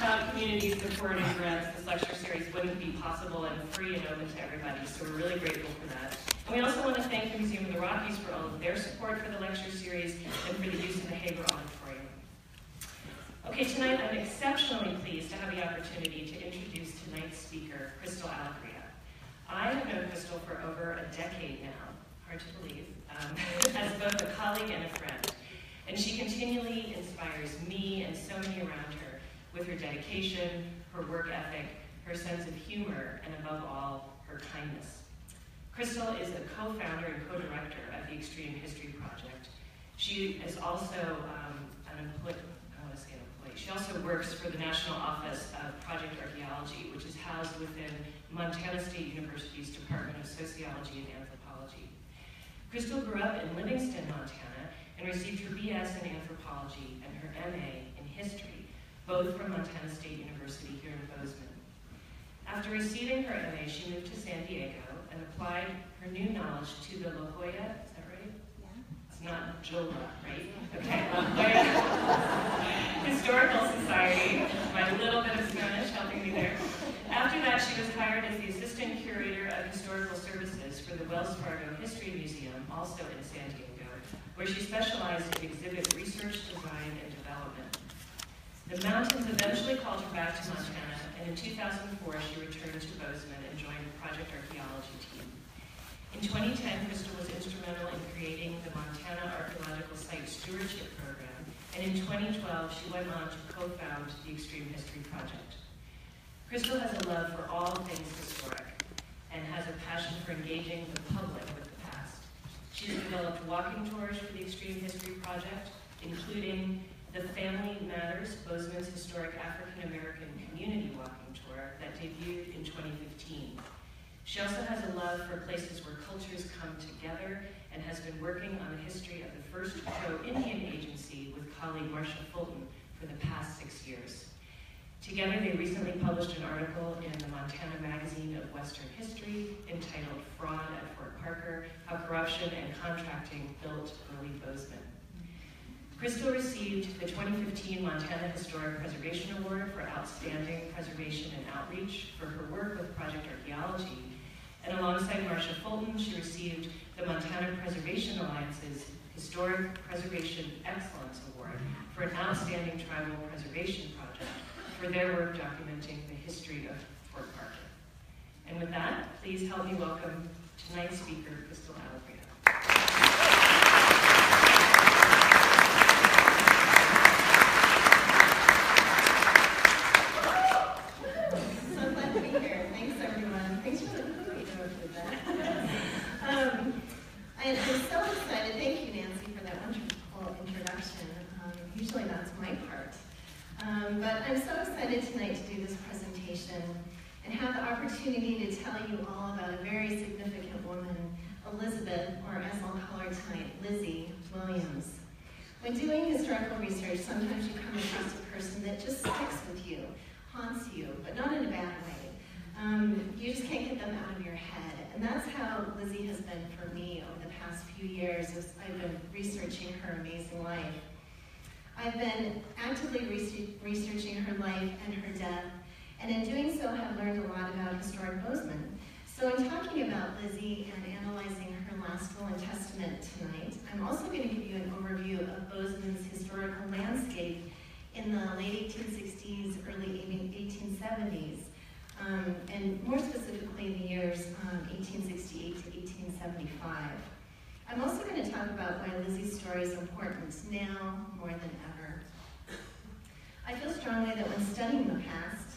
without community support and grants, this lecture series wouldn't be possible and free and open to everybody, so we're really grateful for that. And we also want to thank the Museum of the Rockies for all of their support for the lecture series and for the use of the Hager Auditorium. Okay, tonight I'm exceptionally pleased to have the opportunity to introduce tonight's speaker, Crystal Alegria. I have known Crystal for over a decade now, hard to believe, um, as both a colleague and a friend. And she continually inspires me and so many around her with her dedication, her work ethic, her sense of humor, and above all, her kindness. Crystal is a co-founder and co-director of the Extreme History Project. She is also um, an employee, I want to say an employee, she also works for the National Office of Project Archaeology, which is housed within Montana State University's Department of Sociology and Anthropology. Crystal grew up in Livingston, Montana, and received her BS in anthropology and her MA in history, both from Montana State University here in Bozeman. After receiving her MA, she moved to San Diego and applied her new knowledge to the La Jolla, is that right? Yeah. It's not Jola, right? Okay, La Jolla Historical Society, my little bit of Spanish helping me there. After that, she was hired as the Assistant Curator of Historical Services for the Wells Fargo History Museum, also in San Diego where she specialized in exhibit research, design, and development. The mountains eventually called her back to Montana, and in 2004 she returned to Bozeman and joined the Project Archaeology team. In 2010, Crystal was instrumental in creating the Montana Archaeological Site Stewardship Program, and in 2012 she went on to co-found the Extreme History Project. Crystal has a love for all things historic and has a passion for engaging the public with the past. She's developed walking tours for the Extreme History Project, including the Family Matters Bozeman's Historic African American Community Walking Tour that debuted in 2015. She also has a love for places where cultures come together and has been working on the history of the first Crow-Indian agency with colleague Marcia Fulton for the past six years. Together, they recently published an article in the Montana Magazine of Western History entitled Fraud at Fort Parker, How Corruption and Contracting Built Early Bozeman. Crystal received the 2015 Montana Historic Preservation Award for Outstanding Preservation and Outreach for her work with Project Archaeology. And alongside Marcia Fulton, she received the Montana Preservation Alliance's Historic Preservation Excellence Award for an outstanding tribal preservation project for their work documenting the history of Fort Parker. And with that, please help me welcome tonight's speaker, Crystal Alegria. opportunity to tell you all about a very significant woman, Elizabeth, or Lizzie Williams. When doing historical research, sometimes you come across a person that just sticks with you, haunts you, but not in a bad way. Um, you just can't get them out of your head. And that's how Lizzie has been for me over the past few years as I've been researching her amazing life. I've been actively researching her life and her death and in doing so have learned a lot about historic Bozeman. So in talking about Lizzie and analyzing last will and testament tonight, I'm also going to give you an overview of Bozeman's historical landscape in the late 1860s, early 1870s, um, and more specifically the years um, 1868 to 1875. I'm also going to talk about why Lizzie's story is important now more than ever. I feel strongly that when studying the past,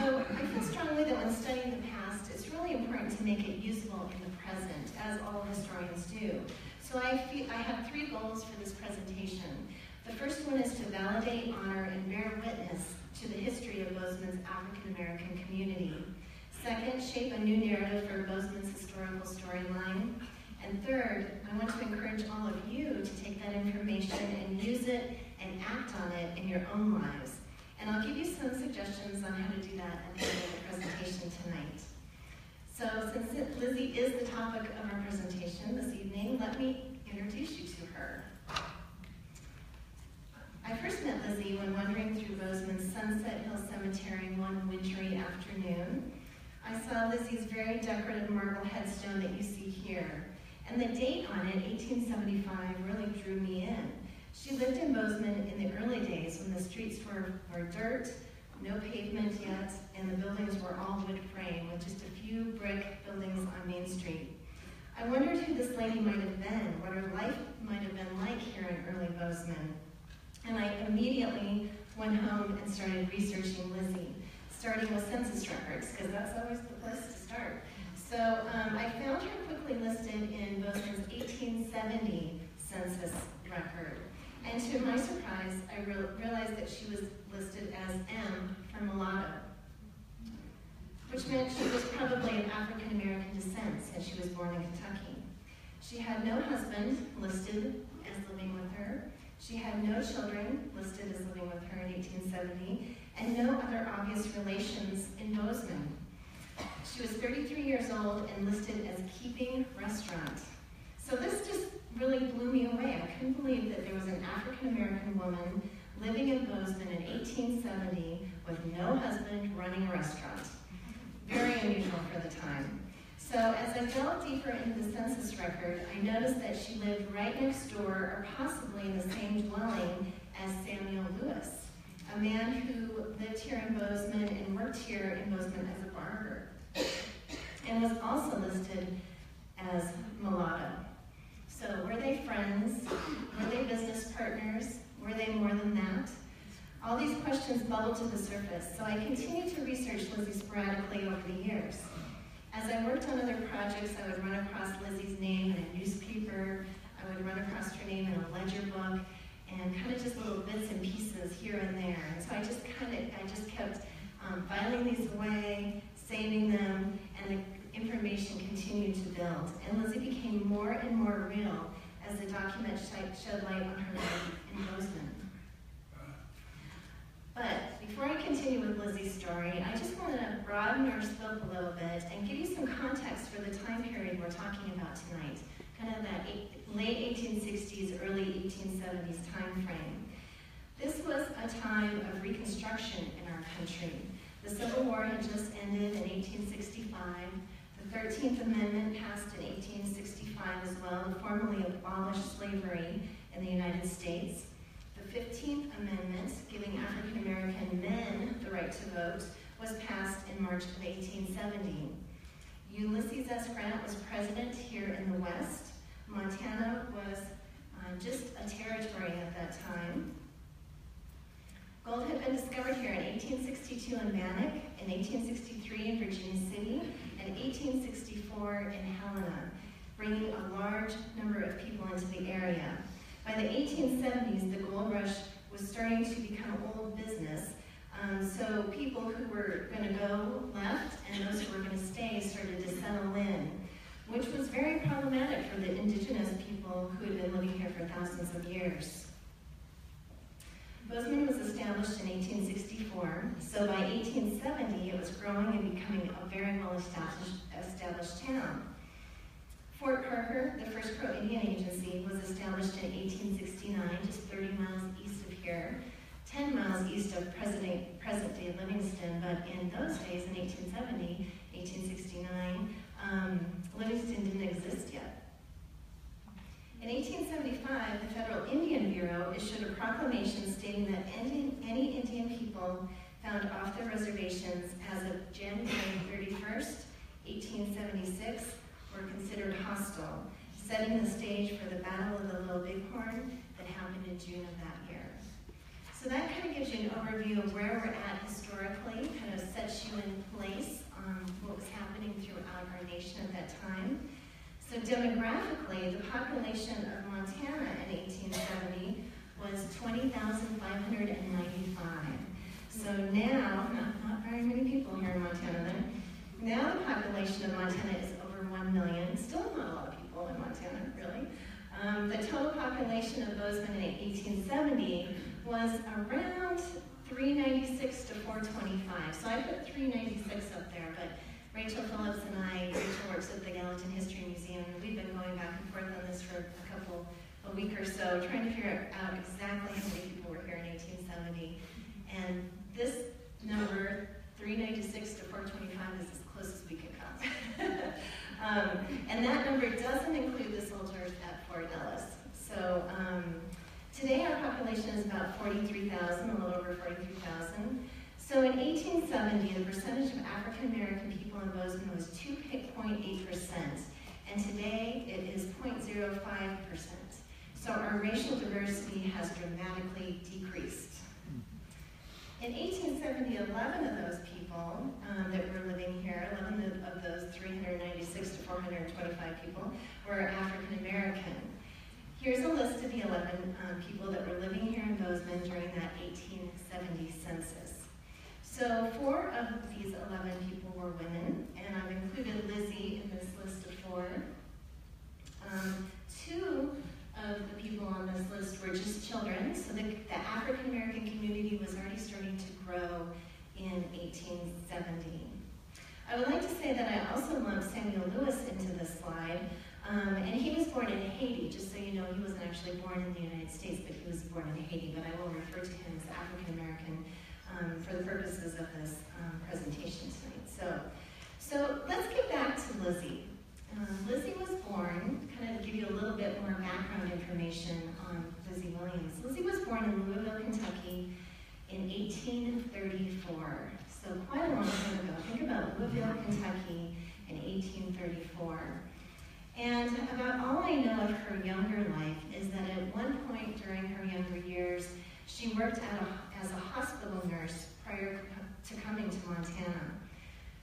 So I feel strongly that when studying the past, it's really important to make it usable in the present, as all historians do. So I, feel, I have three goals for this presentation. The first one is to validate, honor, and bear witness to the history of Bozeman's African American community. Second, shape a new narrative for Bozeman's historical storyline. And third, I want to encourage all of you to take that information and use it and act on it in your own lives. And I'll give you some suggestions on how to do that at the end of the presentation tonight. So since Lizzie is the topic of our presentation this evening, let me introduce you to her. I first met Lizzie when wandering through Bozeman's Sunset Hill Cemetery one wintry afternoon. I saw Lizzie's very decorative marble headstone that you see here, and the date on it, 1875, really drew me in. She lived in Bozeman in the early days when the streets were, were dirt, no pavement yet, and the buildings were all wood frame with just a few brick buildings on Main Street. I wondered who this lady might have been, what her life might have been like here in early Bozeman. And I immediately went home and started researching Lizzie, starting with census records, because that's always the place to start. So um, I found her quickly listed in Bozeman's 1870 census record. And to my surprise, I re realized that she was listed as M for mulatto, which meant she was probably of African American descent since she was born in Kentucky. She had no husband listed as living with her. She had no children listed as living with her in 1870, and no other obvious relations in Bozeman. She was 33 years old and listed as keeping restaurant. So this just really blew me away. I couldn't believe that there was an African American woman living in Bozeman in 1870 with no husband running a restaurant. Very unusual for the time. So as I delved deeper into the census record, I noticed that she lived right next door, or possibly in the same dwelling as Samuel Lewis, a man who lived here in Bozeman and worked here in Bozeman as a barber, and was also listed as mulatto. So were they friends? Were they business partners? Were they more than that? All these questions bubbled to the surface, so I continued to research Lizzie sporadically over the years. As I worked on other projects, I would run across Lizzie's name in a newspaper, I would run across her name in a ledger book, and kind of just little bits and pieces here and there. And so I just kind of, I just kept um, filing these away, saving them, and information continued to build. And Lizzie became more and more real as the document shed light on her life in Bozeman. But before I continue with Lizzie's story, I just want to broaden our scope a little bit and give you some context for the time period we're talking about tonight, kind of that late 1860s, early 1870s time frame. This was a time of reconstruction in our country. The Civil War had just ended in 1865. The 13th Amendment passed in 1865 as well formally abolished slavery in the United States. The 15th Amendment, giving African American men the right to vote, was passed in March of 1870. Ulysses S. Grant was president here in the West. Montana was uh, just a territory at that time. Gold had been discovered here in 1862 in Bannack, in 1863 in Virginia City, and 1864 in Helena, bringing a large number of people into the area. By the 1870s, the gold rush was starting to become old business. Um, so people who were going to go left and those who were going to stay started to settle in, which was very problematic for the indigenous people who had been living here for thousands of years. Bozeman was established in 1864, so by 1870 it was growing and becoming a very well established, established town. Fort Parker, the first Crow-Indian agency, was established in 1869, just 30 miles east of here, 10 miles east of present-day present Livingston, but in those days, in 1870, 1869, um, Livingston didn't exist yet. In 1875, the Federal Indian Bureau issued a proclamation stating that any, Indian people found off their reservations as of January 31st, 1876, were considered hostile, setting the stage for the Battle of the Little Bighorn that happened in June of that year. So that kind of gives you an overview of where we're at historically, kind of sets you in place on what was happening throughout our nation at that time. So demographically, the population of Montana in 1870 was 20,595. So now, not, not very many people here in Montana then, now the population of Montana is over 1 million, still not a lot of people in Montana, really. Um, the total population of Bozeman in 1870 was around 396 to 425. So I put 396 up there, but Rachel Phillips and I, Rachel works at the Gallatin History Museum, and we've been going back and forth on this for a couple, a week or so, trying to figure out exactly how many people were here in 1870. And this number 396 to 425 is as close as we could come. um, and that number doesn't include the soldiers at Fort Ellis. So um, today our population is about 43,000, a little over 43,000. So in 1870, the percentage of African American people in Bozeman was 2.8%, and today it is 0.05%. So our racial diversity has dramatically decreased. In 1870, 11 of those people um, that were living here, 11 of those 396 to 425 people, were African American. Here's a list of the 11 um, people that were living here in Bozeman during that 1870 census. So four of these 11 people were women, and I've included Lizzie in this list of four. Um, two of the people on this list were just children, so the, the African American community was already starting to grow in 1870. I would like to say that I also lump Samuel Lewis into this slide, um, and he was born in Haiti, just so you know, he wasn't actually born in the United States, but he was born in Haiti, but I will refer to him as African American um, for the purposes of this um, presentation tonight. So, so let's get back to Lizzie. Uh, Lizzie was born, kind of give you a little bit more background information on Lizzie Williams. Lizzie was born in Louisville, Kentucky in 1834. So quite a long time ago. Think about Louisville, Kentucky in 1834. And about all I know of her younger life is that at one point during her younger years, she worked at a, as a hospital nurse prior to coming to Montana.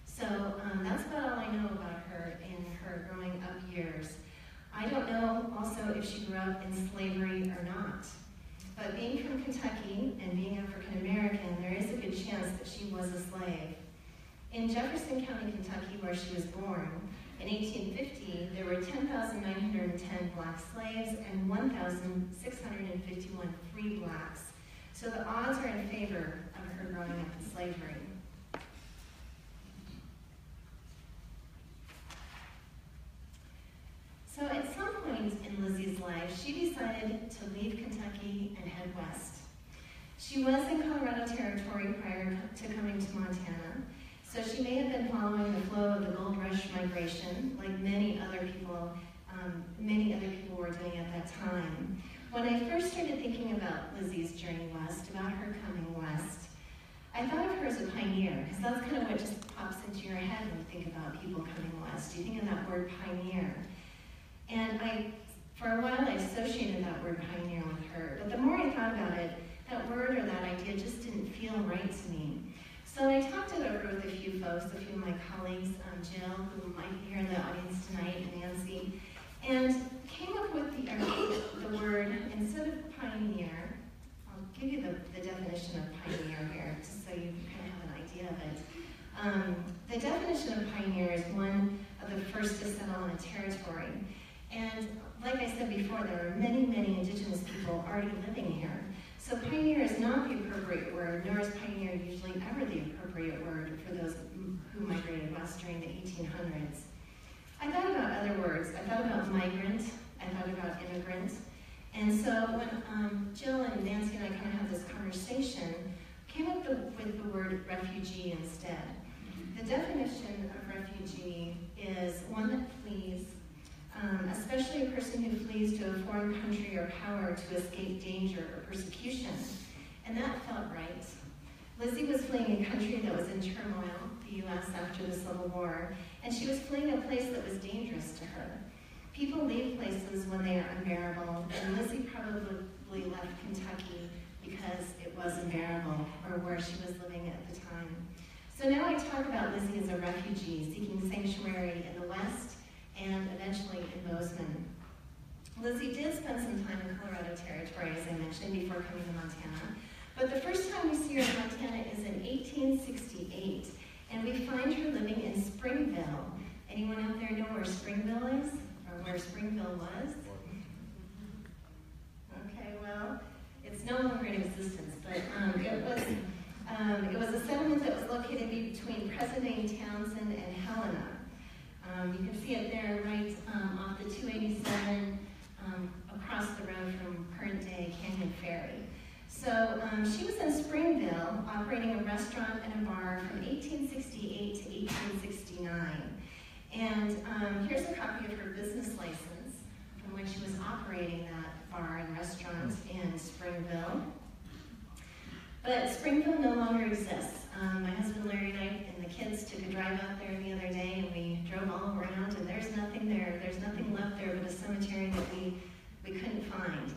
So um, that's about all I know about her in her growing up years. I don't know also if she grew up in slavery or not. But being from Kentucky and being African American, there is a good chance that she was a slave. In Jefferson County, Kentucky, where she was born, in 1850, there were 10,910 black slaves and 1,651 free blacks. So the odds are in favor of her growing up in slavery. So at some point in Lizzie's life, she decided to leave Kentucky and head west. She was in Colorado Territory prior to coming to Montana, so she may have been following the flow of the gold rush migration, like many other people, um, many other people were doing at that time. When I first started thinking about Lizzie's journey west, about her coming west, I thought of her as a pioneer, because that's kind of what just pops into your head when you think about people coming west. You think of that word pioneer. And I, for a while, I associated that word pioneer with her. But the more I thought about it, that word or that idea just didn't feel right to me. So I talked it over with a few folks, a few of my colleagues, um, Jill, who might be here in the audience tonight, and Nancy, and came up with the, the word, instead of pioneer, I'll give you the, the definition of pioneer here, just so you kind of have an idea of it. Um, the definition of pioneer is one of the first to settle on a territory. And like I said before, there are many, many indigenous people already living here. So pioneer is not the appropriate word, nor is pioneer usually ever the appropriate word for those who migrated west during the 1800s. I thought about other words. I thought about migrant. I thought about immigrant. And so when um, Jill and Nancy and I kind of had this conversation, came up with the word refugee instead. The definition of refugee is one that flees um, especially a person who flees to a foreign country or power to escape danger or persecution. And that felt right. Lizzie was fleeing a country that was in turmoil, the U.S. after the Civil War, and she was fleeing a place that was dangerous to her. People leave places when they are unbearable, and Lizzie probably left Kentucky because it was unbearable, or where she was living at the time. So now I talk about Lizzie as a refugee seeking sanctuary in the West and eventually in Bozeman. Lizzie did spend some time in Colorado Territory, as I mentioned, before coming to Montana. But the first time we see her in Montana is in 1868, and we find her living in Springville. Anyone out there know where Springville is, or where Springville was? Okay, well, it's no longer in existence, but um, it was um, it was a settlement that was located between present-day Townsend and Helena. Um, you can see it there right um, off the 287 um, across the road from current day Canyon Ferry. So um, she was in Springville operating a restaurant and a bar from 1868 to 1869. And um, here's a copy of her business license from when she was operating that bar and restaurant in Springville. But Springville no longer exists. Um, my husband Larry and I and the kids took a drive out there the other day and we drove all around and there's nothing there. There's nothing left there but a cemetery that we, we couldn't find.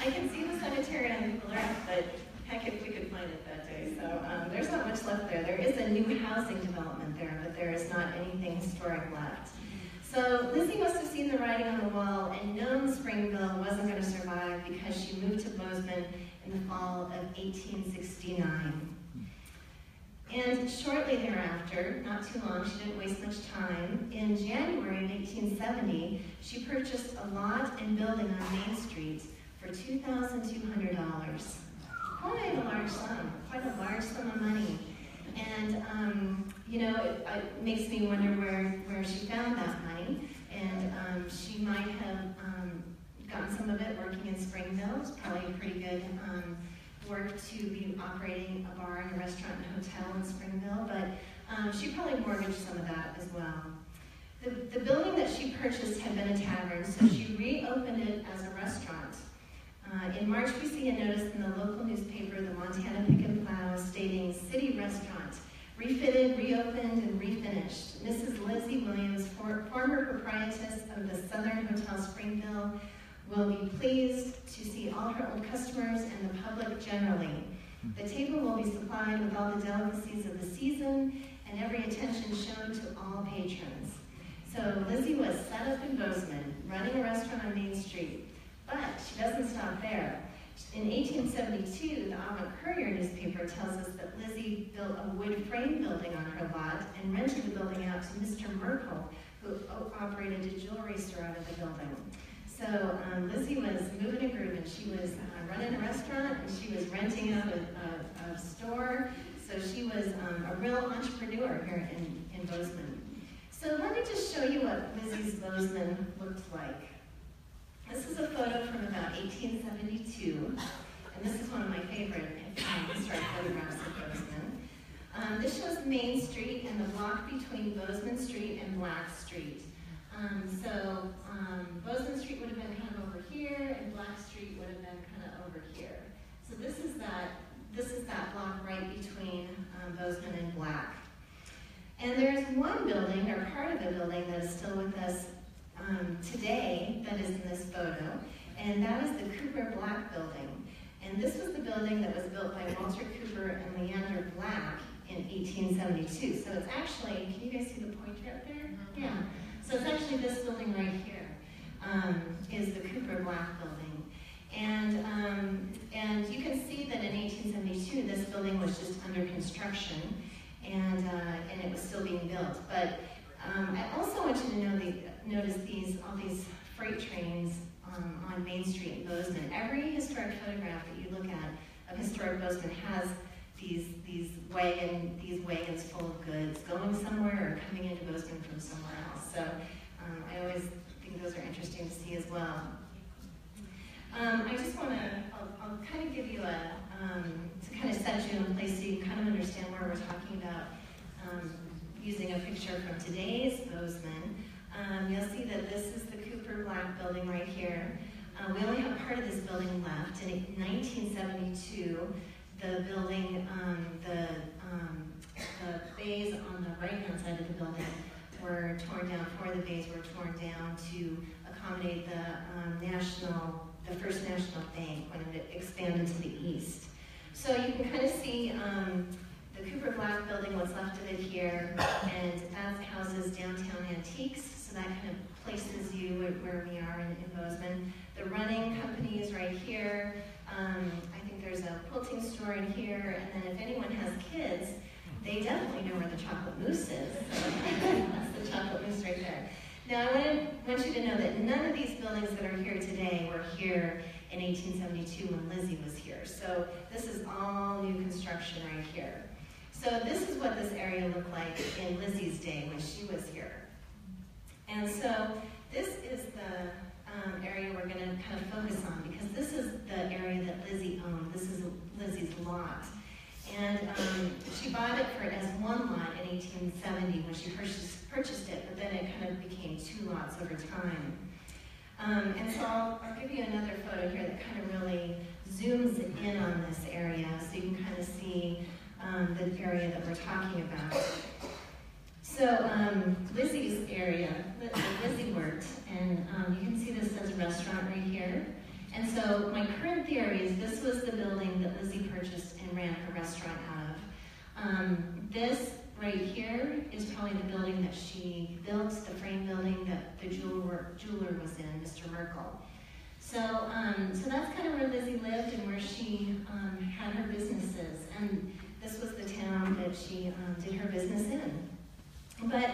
I can see the cemetery on Google Earth, but heck if we could find it that day. So um, there's not much left there. There is a new housing development there, but there is not anything historic left. So Lizzie must have seen the writing on the wall and known Springville wasn't going to survive because she moved to Bozeman in the fall of 1869. And shortly thereafter, not too long, she didn't waste much time, in January of 1870, she purchased a lot and building on Main Street for $2,200. Quite a large sum, quite a large sum of money. And, um, you know, it, it, makes me wonder where, where she found that money. And um, she might have um, gotten some of it working in Springville. It's probably a pretty good um, work to be operating a bar and a restaurant and hotel in Springville. But um, she probably mortgaged some of that as well. The, the building that she purchased had been a tavern, so she reopened it as a restaurant. Uh, in March, we see a notice in the local newspaper, the Montana Pick and Plow, stating City Restaurant, refitted, reopened, and refinished. Mrs. Lizzie Williams, for, former proprietress of the Southern Hotel Springville, will be pleased to see all her old customers and the public generally. The table will be supplied with all the delicacies of the season and every attention shown to all patrons. So Lizzie was set up in Bozeman, running a restaurant on Main Street. But she doesn't stop there. In 1872, the Avant Courier newspaper tells us that Lizzie built a wood frame building on her lot and rented the building out to Mr. Merkel, who operated a jewelry store out of the building. So um, Lizzie was moving and she was uh, running a restaurant, and she was renting out a, a, a store. So she was um, a real entrepreneur here in, in Bozeman. So let me just show you what Lizzie's Bozeman looked like. This is a photo from about 1872, and this is one of my favorite photographs of Bozeman. Um, this shows Main Street and the block between Bozeman Street and Black Street. Um, so um, Bozeman Street would have been kind of over here, and Black Street would have been kind of over here. So this is that this is that block right between um, Bozeman and Black. And there's one building, or part of the building, that is still with us um, today that is in this photo, and that is the Cooper Black Building. And this was the building that was built by Walter Cooper and Leander Black in 1872. So it's actually, can you guys see the pointer up there? Mm-hmm. Yeah. So it's actually this building right here um, is the Cooper Black Building. And, um, and you can see that in 1872, this building was just under construction and, uh, and it was still being built. But um, I also want you to know the, notice these, all these freight trains um, on Main Street in Bozeman. Every historic photograph that you look at of historic Bozeman has these, these, wagon, these wagons full of goods going somewhere or coming into Bozeman from somewhere else. So um, I always think those are interesting to see as well. Um, I just want to, I'll, I'll, kind of give you a, um, to kind of set you in a place so you kind of understand where we're talking about um, using a picture from today's Bozeman. Um, you'll see that this is the Cooper Black building right here. Uh, we only have part of this building left. In 1972, the building, um, the, um, the bays on the right-hand side of the building were torn down. Four of the bays were torn down to accommodate the um, national, the First National Bank when it expanded to the east. So you can kind of see um, the Cooper Black building, what's left of it here, and that houses downtown antiques, so that kind of places you where we are in, in Bozeman. The running company is right here. Um, I there's a quilting store in here, and then if anyone has kids, they definitely know where the chocolate mousse is. That's the chocolate mousse right there. Now, I wanted, want you to know that none of these buildings that are here today were here in 1872 when Lizzie was here. So this is all new construction right here. So this is what this area looked like in Lizzie's day when she was here. And so this is the um, area we're going to kind of focus on because this is the area that Lizzie owned. This is Lizzie's lot. And um, she bought it for as one lot in 1870 when she purchased, purchased it, but then it kind of became two lots over time. Um, and so I'll, I'll give you another photo here that kind of really zooms in on this area so you can kind of see um, the area that we're talking about. So um, Lizzie's area, Lizzie worked, and um, you can see this says restaurant right here. And so my current theory is this was the building that Lizzie purchased and ran her restaurant out of. Um, this right here is probably the building that she built, the frame building that the jeweler, jeweler was in, Mr. Merkel. So, um, so that's kind of where Lizzie lived and where she um, had her businesses. And this was the town that she um, did her business in. But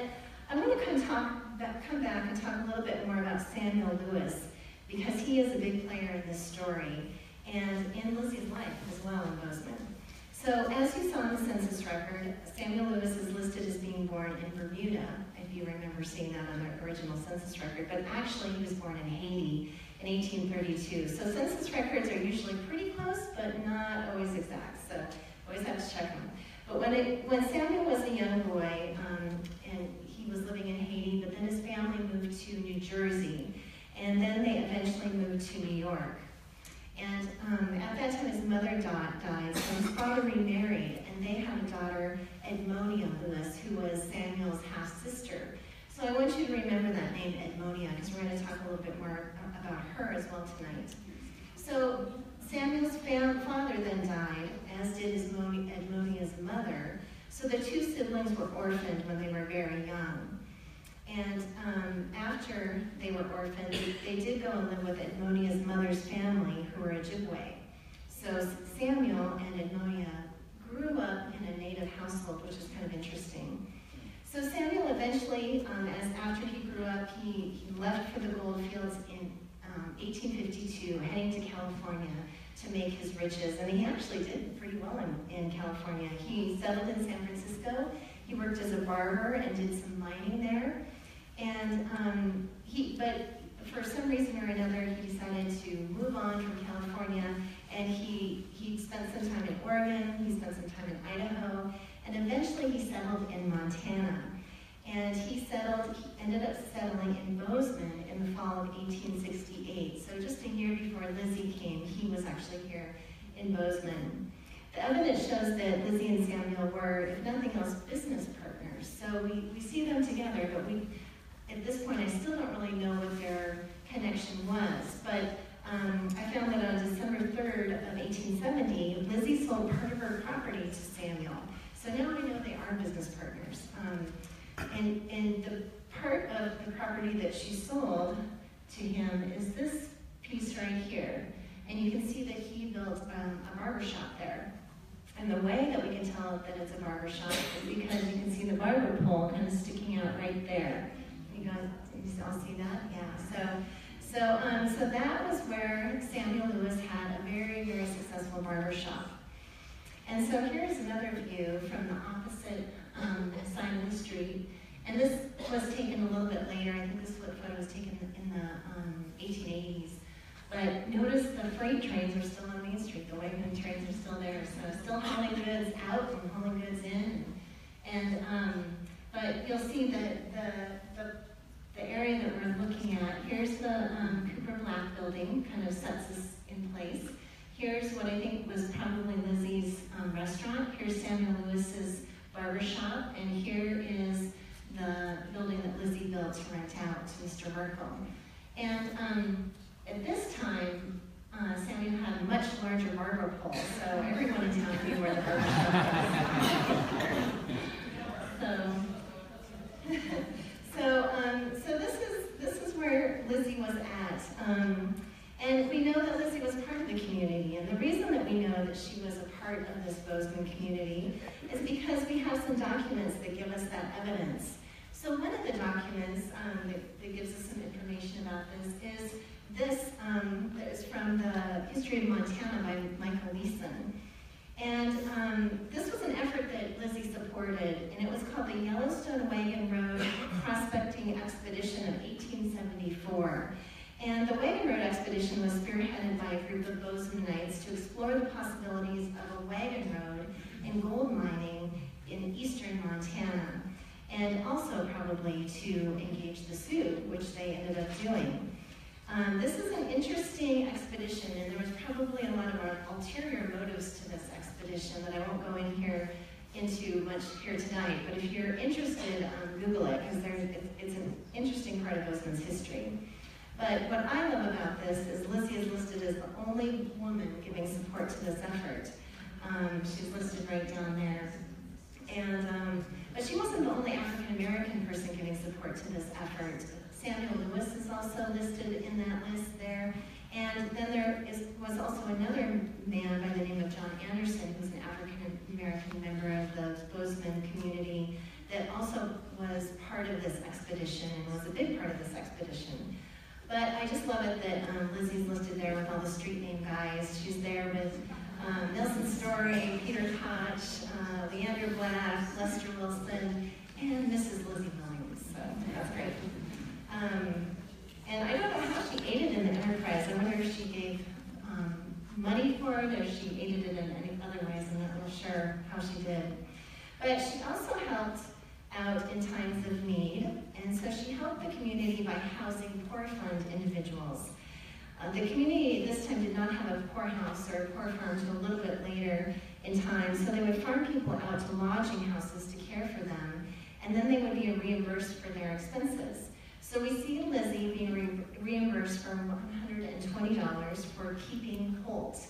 I'm going to come, talk, back, come back and talk a little bit more about Samuel Lewis because he is a big player in this story and in Lizzie's life as well in Bozeman. So as you saw in the census record, Samuel Lewis is listed as being born in Bermuda, if you remember seeing that on the original census record, but actually he was born in Haiti in 1832. So census records are usually pretty close, but not always exact, so always have to check them. But when, it, when Samuel was a young boy, um, he was living in Haiti, but then his family moved to New Jersey, and then they eventually moved to New York. And um, at that time, his mother died, and his father remarried, and they had a daughter, Edmonia Lewis, who was Samuel's half sister. So I want you to remember that name, Edmonia, because we're going to talk a little bit more about her as well tonight. So Samuel's father then died, as did his Edmonia's mother. So the two siblings were orphaned when they were very young. And um, after they were orphaned, they did go and live with Edmonia's mother's family, who were Ojibwe. So Samuel and Edmonia grew up in a native household, which is kind of interesting. So Samuel eventually, um, as after he grew up, he, he left for the gold fields in um, 1852, heading to California to make his riches. And he actually did pretty well in, in California. He settled in San Francisco. He worked as a barber and did some mining there. And um, he, but for some reason or another, he decided to move on from California, and he he spent some time in Oregon. He spent some time in Idaho, and eventually he settled in Montana. And he settled, he ended up settling in Bozeman in the fall of 1868. So just a year before Lizzie came, he was actually here in Bozeman. The evidence shows that Lizzie and Samuel were, if nothing else, business partners. So we, we see them together, but we at this point, I still don't really know what their connection was, but um, I found that on December 3rd of 1870, Lizzie sold part of her property to Samuel. So now I know they are business partners. Um, and, and the part of the property that she sold to him is this piece right here. And you can see that he built um, a barber shop there. And the way that we can tell that it's a barber shop is because you can see the barber pole kind of sticking out right there. You guys, you all see that? Yeah. So, so, um, so that was where Samuel Lewis had a very, very successful barber shop. And so here's another view from the opposite um, side of the street. And this was taken a little bit later. I think this photo was taken in the um, 1880s. But notice the freight trains are still on Main Street. The wagon trains are still there. So still hauling goods out and hauling goods in. And um, but you'll see that the, the the area that we're looking at, here's the um, Cooper Black building, kind of sets us in place. Here's what I think was probably Lizzie's um, restaurant. Here's Samuel Lewis's barber shop, and here is the building that Lizzie built to rent out to Mr. Merkel. And um, at this time, uh, Samuel had a much larger barber pole, so everyone in town knew where the barber shop was. so so, um, so this is this is where Lizzie was at, um, and we know that Lizzie was part of the community. And the reason that we know that she was a part of this Bozeman community is because we have some documents that give us that evidence. So one of the documents um, that, that, gives us some information about this is this um, that is from the History of Montana by Michael Leeson. And um, this was an effort that Lizzie supported, and it was called the Yellowstone Wagon Road Prospecting Expedition of 1874. And the Wagon Road expedition was spearheaded by a group of Bozemanites to explore the possibilities of a wagon road and gold mining in eastern Montana, and also probably to engage the Sioux, which they ended up doing. Um, this is an interesting expedition, and there was probably a lot of ulterior motives to this expedition that I won't go in here into much here tonight. But if you're interested, um, Google it because it's, it's an interesting part of Bozeman's history. But what I love about this is Lizzie is listed as the only woman giving support to this effort. Um, she's listed right down there. And, um, but she wasn't the only African American person giving support to this effort. Samuel Lewis is also listed in that list there. And then there is, was also another man by the name of John Anderson, who's an African American member of the Bozeman community, that also was part of this expedition and was a big part of this expedition. But I just love it that um, Lizzie's listed there with all the street name guys. She's there with um, Nelson Story, Peter Koch, uh, Leander Black, Lester Wilson, and Mrs. Lizzie Williams. So that's great. Um, and I don't know how she aided in the enterprise. I wonder if she gave um, money for it or she aided it in any other ways. I'm not real sure how she did. But she also helped out in times of need, and so she helped the community by housing poor fund individuals. Uh, the community at this time did not have a poorhouse or a poor farm until a little bit later in time, so they would farm people out to lodging houses to care for them, and then they would be reimbursed for their expenses. So we see Lizzie being re reimbursed for $120 for keeping Holt.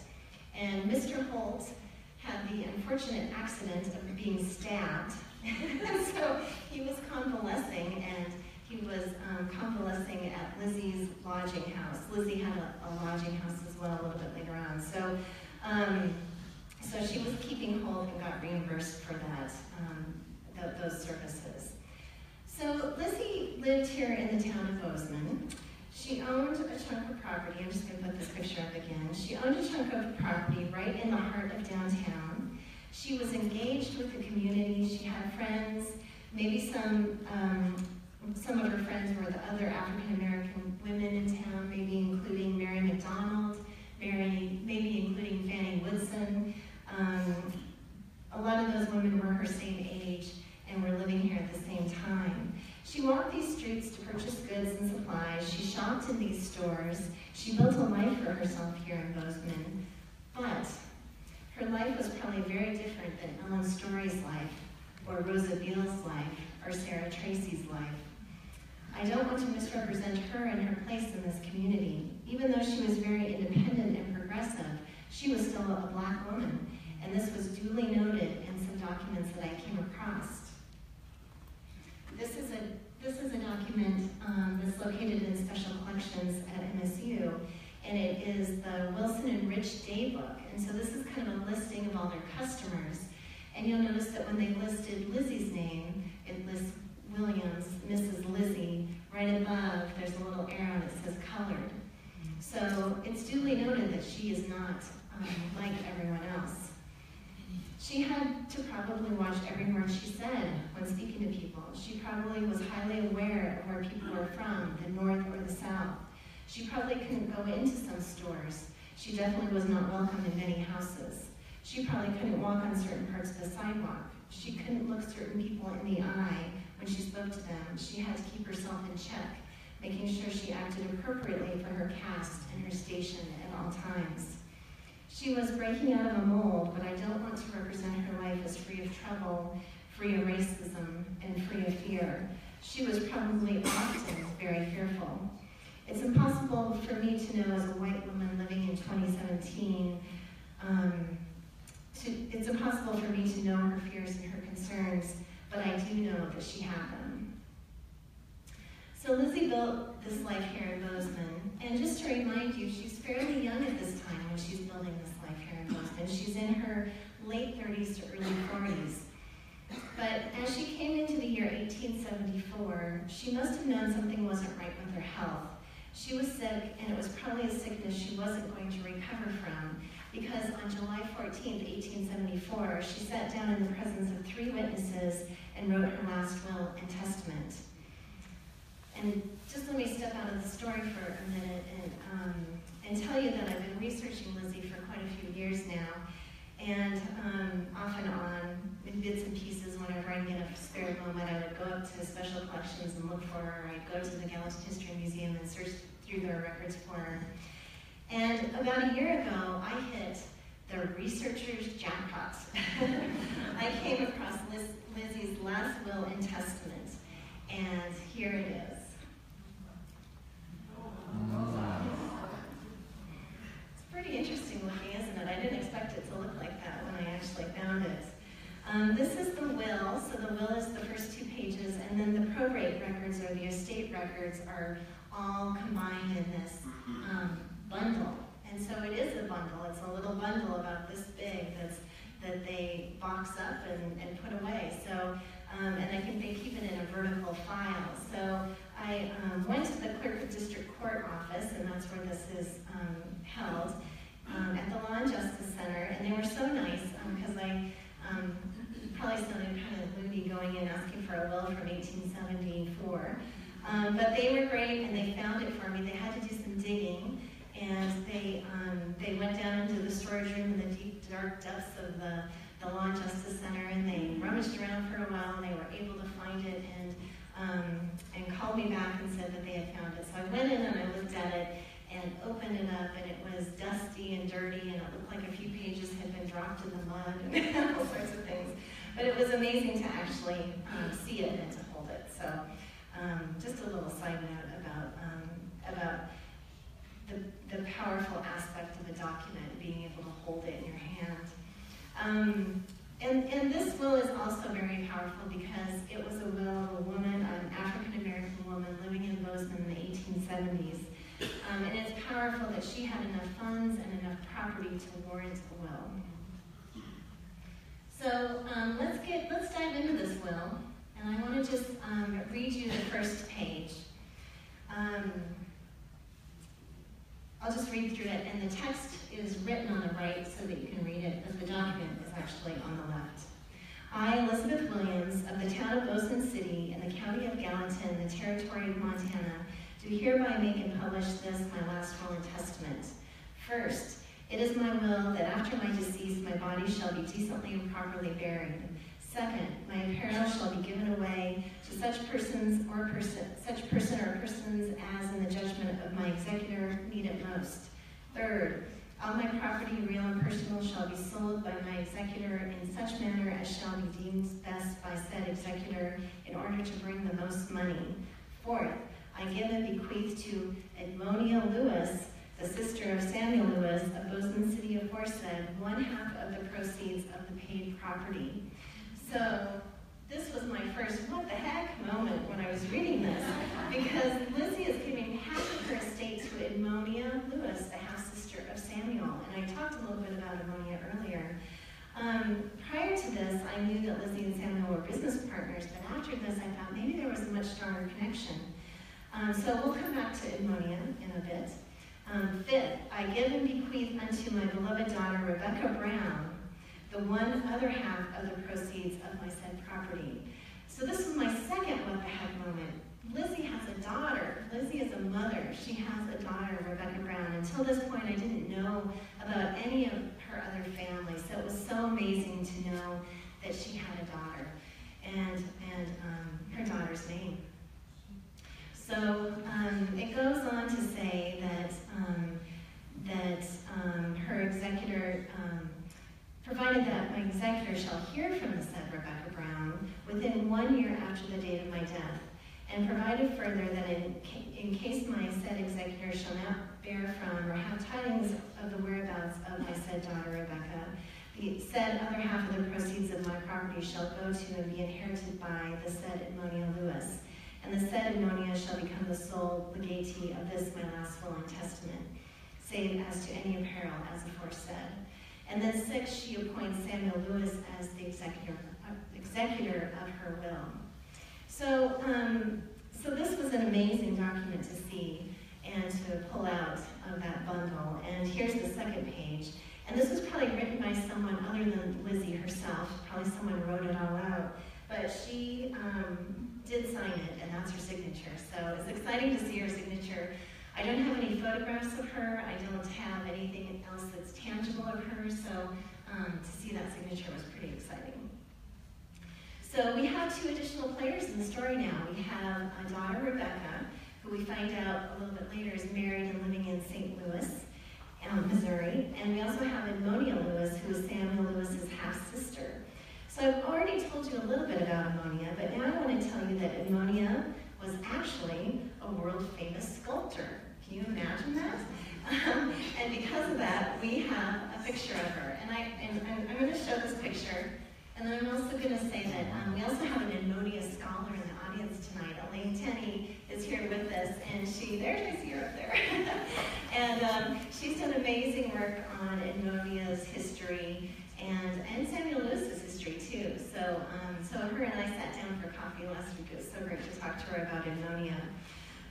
And Mr. Holt had the unfortunate accident of being stabbed so he was convalescing and he was um, convalescing at Lizzie's lodging house. Lizzie had a, a, lodging house as well a little bit later on. So, um, so she was keeping Holt and got reimbursed for that, um, th those services. So Lizzie lived here in the town of Bozeman. She owned a chunk of property. I'm just going to put this picture up again. She owned a chunk of property right in the heart of downtown. She was engaged with the community. She had friends. Maybe some um, some of her friends were the other African American women in town, maybe including Mary McDonald, Mary, maybe including Fannie Woodson. Um, a lot of those women were her same age and were living here at the same time. She walked these streets to purchase goods and supplies. She shopped in these stores. She built a life for herself here in Bozeman. But very different than Ellen Story's life, or Rosa Beall's life, or Sarah Tracy's life. I don't want to misrepresent her and her place in this community. Even though she was very independent and progressive, she was still a black woman, and this was duly noted in some documents that I came across. This is a this is a document um, that's located in special collections at MSU, and it is the Wilson and Rich Day Book. And so this is kind of a listing of all their customers. And you'll notice that when they listed Lizzie's name, it lists Williams, Mrs. Lizzie. Right above, there's a little arrow that says colored. So it's duly noted that she is not um, like everyone else. She had to probably watch every word she said when speaking to people. She probably was highly aware of where people were from, the north or the south. She probably couldn't go into some stores. She definitely was not welcome in many houses. She probably couldn't walk on certain parts of the sidewalk. She couldn't look certain people in the eye when she spoke to them. She had to keep herself in check, making sure she acted appropriately for her caste and her station at all times. She was breaking out of a mold, but I don't want to represent her life as free of trouble, free of racism, and free of fear. She was probably often very fearful. It's impossible for me to know as a white woman living in 2017, um, to, it's impossible for me to know her fears and her concerns, but I do know that she had them. So Lizzie built this life here in Bozeman, and just to remind you, she's fairly young at this time when she's building this life here in Bozeman. She's in her late 30s to early 40s. But as she came into the year 1874, she must have known something wasn't right with her health. She was sick, and it was probably a sickness she wasn't going to recover from, because on July 14, 1874, she sat down in the presence of three witnesses and wrote her last will and testament. And just let me step out of the story for a minute and, um, and tell you that I've been researching Lizzie for quite a few years now. And um, off and on, in bits and pieces, whenever I get a spare moment, I would go up to special collections and look for her. I'd go to the Gallatin History Museum and search through their records for her. And about a year ago, I hit the researcher's jackpot. I came across Liz, Lizzie's last will and testament, and here it is. It's pretty interesting looking, isn't it? I didn't expect it to look like actually found it. Um, this is the will, so the will is the first two pages, and then the probate records or the estate records are all combined in this um, bundle. And so it is a bundle. It's a little bundle about this big that's that they box up and, and put away. So, um, and I think they keep it in a vertical file. So I um, went to the clerk of district court office, and that's where this is um, held, um, at the Law and Justice Center, and they were so nice because I um, probably sounded kind of loony going in asking for a will from 1874. Um, but they were great, and they found it for me. They had to do some digging, and they um, they went down into the storage room in the deep, dark depths of the, the Law and Justice Center, and they rummaged around for a while, and they were able to find it, and um, and called me back and said that they had found it. So I went in and I looked at it and opened it up, and it was dusty and dirty, and it looked like a few pages dropped in the mud, and all sorts of things. But it was amazing to actually um, see it and to hold it. So. Um, just a little side note about um, about the, the powerful aspect of a document, being able to hold it in your hand. Um, and, and this will is also very powerful because it was a will of a woman, an African American woman living in Bozeman in the 1870s. Um, and it's powerful that she had enough funds and enough property to warrant a will. So um, let's get let's dive into this will. And I want to just um, read you the first page. Um, I'll just read through it, and the text is written on the right so that you can read it, but the document is actually on the left. I, Elizabeth Williams, of the town of Bozeman City in the county of Gallatin, the territory of Montana, do hereby make and publish this, my last will and testament. First, it is my will that after my decease my body shall be decently and properly buried. Second, my apparel shall be given away to such persons or person, such person or persons as, in the judgment of my executor, need it most. Third, all my property, real and personal, shall be sold by my executor in such manner as shall be deemed best by said executor in order to bring the most money. Fourth, I give and bequeath to Edmonia Lewis, the sister of Samuel Lewis of Bozeman City aforesaid, one half of the proceeds of the paid property. So this was my first what the heck moment when I was reading this, because Lizzie is giving half of her estate to Edmonia Lewis, the half sister of Samuel. And I talked a little bit about Edmonia earlier. Um, prior to this, I knew that Lizzie and Samuel were business partners, but after this, I thought maybe there was a much stronger connection. Um, so we'll come back to Edmonia in a bit. Um, fifth, I give and bequeath unto my beloved daughter Rebecca Brown the one other half of the proceeds of my said property. So this was my second what the heck moment. Lizzie has a daughter. Lizzie is a mother. She has a daughter, Rebecca Brown. Until this point, I didn't know about any of her other family. So it was so amazing to know that she had a daughter and, and um, her daughter's name. So um, it goes on to say that, um, that um, her executor um, provided that my executor shall hear from the said Rebecca Brown within one year after the date of my death, and provided further that in, in case my said executor shall not bear from or have tidings of the whereabouts of my said daughter Rebecca, the said other half of the proceeds of my property shall go to and be inherited by the said Edmonia Lewis, and the said Edmonia shall become the sole legatee of this my last will and testament, save as to any apparel as aforesaid. And then six, she appoints Samuel Lewis as the executor, uh, executor of her will. So, um, so this was an amazing document to see and to pull out of that bundle. And here's the second page. And this was probably written by someone other than Lizzie herself. Probably someone wrote it all out. But she um, did sign it, and that's her signature. So it's exciting to see her signature. I don't have any photographs of her. I don't have anything else that's tangible of her. So um, to see that signature was pretty exciting. So we have two additional players in the story now. We have a daughter, Rebecca, who we find out a little bit later is married and living in St. Louis, um, Missouri. And we also have Edmonia Lewis, who is Samuel Lewis's half-sister. So I've already told you a little bit about Edmonia, but now I want to tell you that Edmonia was actually a world-famous sculptor. Can you imagine that? Um, and because of that, we have a picture of her. And, I, and I'm, I'm going to show this picture. And then I'm also going to say that um, we also have an Edmonia scholar in the audience tonight. Elaine Tenney is here with us, and she, there's I see her up there. and um, she's done amazing work on Edmonia's history and, and Samuel Lewis's history too. So, um, so her and I sat down for coffee last week. It was so great to talk to her about Edmonia.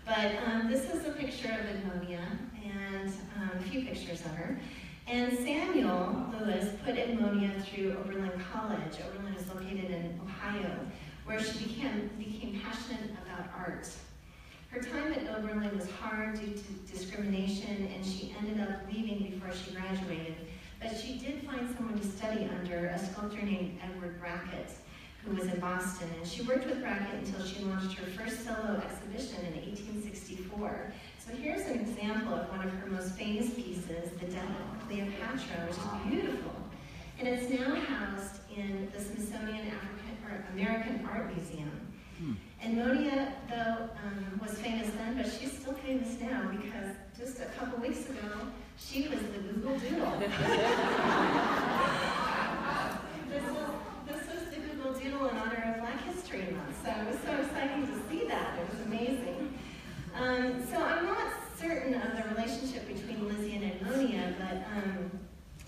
But um, this is a picture of Edmonia and um, a few pictures of her. And Samuel Lewis put Edmonia through Oberlin College. Oberlin is located in Ohio, where she became, became passionate about art. Her time at Oberlin was hard due to discrimination, and she ended up leaving before she graduated. But she did find someone to study under, a sculptor named Edward Brackett, who was in Boston. And she worked with Brackett until she launched her first solo exhibition in 1864. So here's an example of one of her most famous pieces, the Death of Cleopatra, which is beautiful. And it's now housed in the Smithsonian African or American Art Museum. Hmm. Edmonia, though, um, was famous then, but she's still famous now because just a couple weeks ago, she was the Google Doodle. this was in honor of Black History Month, so it was so exciting to see that. It was amazing. Um, so I'm not certain of the relationship between Lizzie and Edmonia, but um,